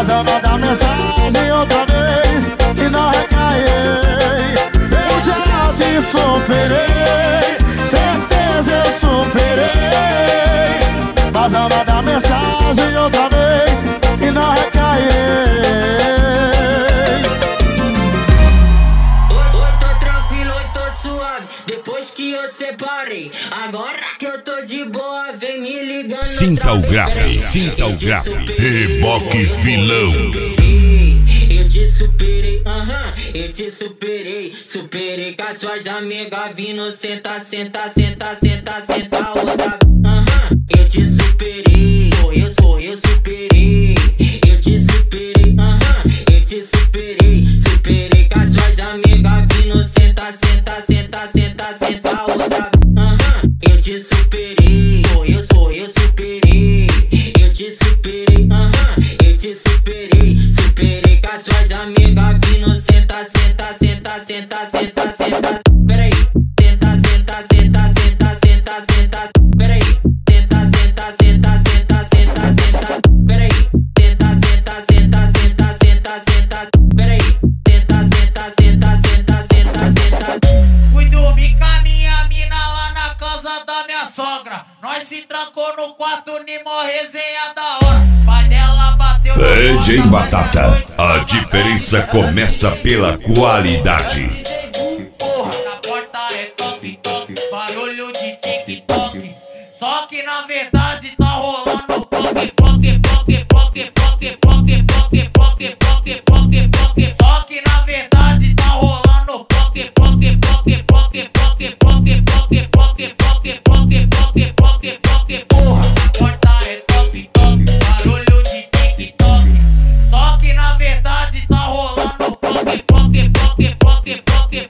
Mas eu não Eu separei Agora que eu tô de boa Vem me ligando Sinta o grave, sinta o grave. Reboque vilão. eu te superei, aham, eu te superei. Superei com as suas amigas vindo, senta, senta, senta, senta, senta outra. Aham, eu te superei, amigas vindo, senta, senta, senta, senta, senta, senta. DJ porta, Batata, a diferença começa pela qualidade. Porra, na porta é toque, toque, barulho de tic-toc. Só que na verdade tá rolando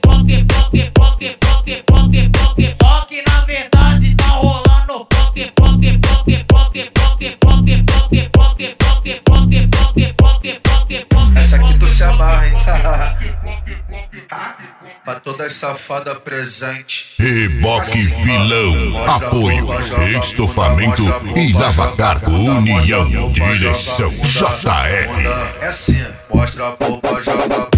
poque, poque, poque, poque, poque, poque. Só que na verdade tá rolando. Essa aqui tu se amarra, hein? pra todas safadas presentes. Reboque vilão, apoio, estofamento e lava cargo União, direção JR. É assim, mostra a polpa, joga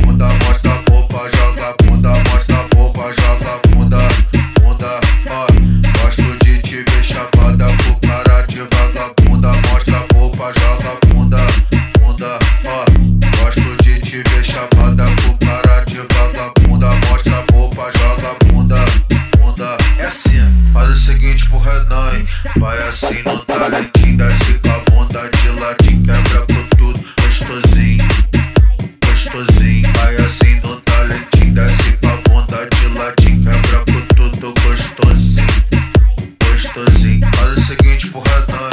Vai assim no talentinho, desce com a bunda de ladinho, quebra com tudo, gostosinho, gostosinho. Vai assim no talentinho, desce com a bunda de ladinho, quebra com tudo, gostosinho, gostosinho. Faz o seguinte pro Renan?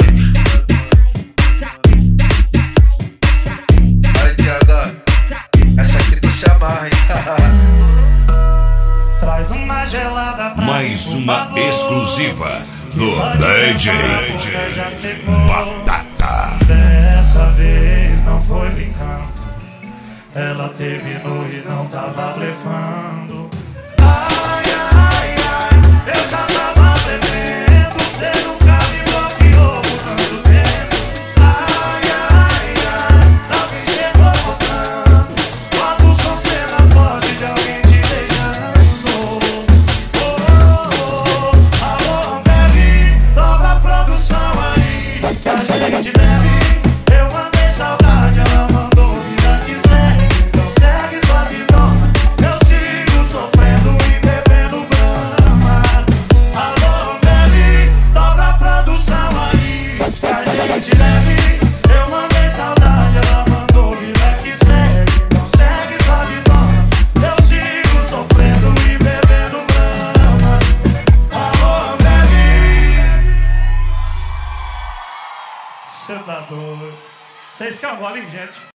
Aí, TH, essa aqui tu se amarra, hein? Traz uma gelada pra Mais mim, uma favor. exclusiva do DJ. Batata. Dessa vez não foi brincando. Ela terminou e não tava blefando. tá doido. Vocês ali, gente?